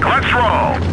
back. Let's roll.